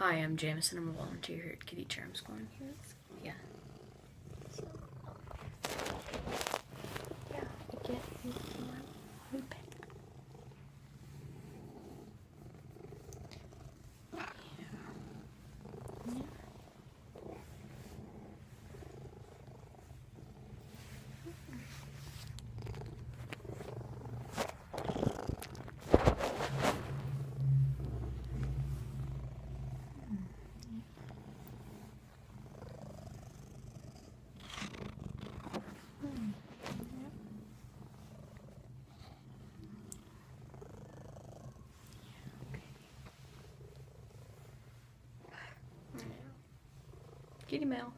Hi, I'm Jamison. I'm a volunteer here at Kitty Charm School. Yeah. Kitty Mail.